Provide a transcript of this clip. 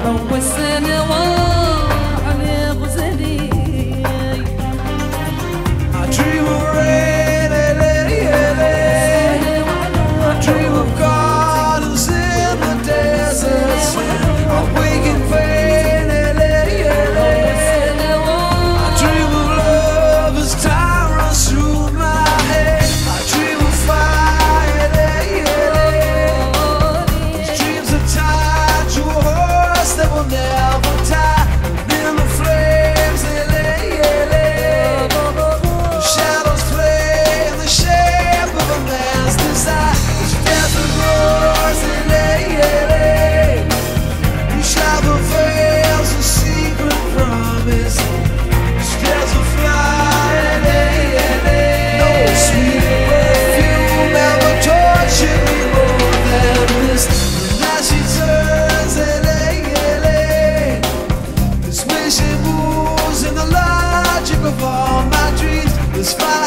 always inspired.